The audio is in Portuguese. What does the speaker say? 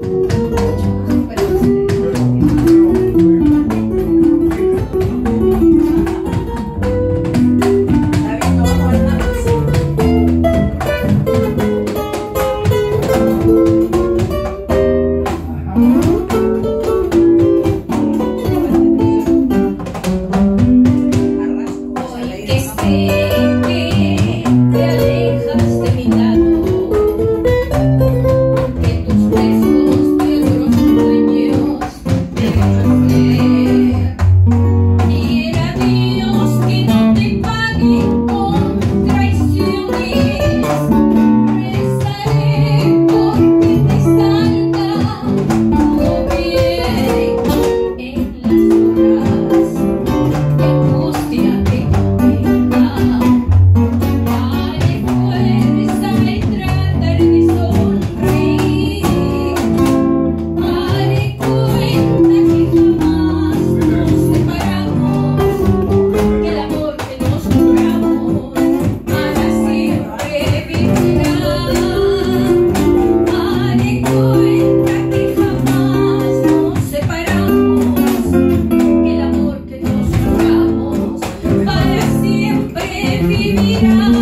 Música Yeah.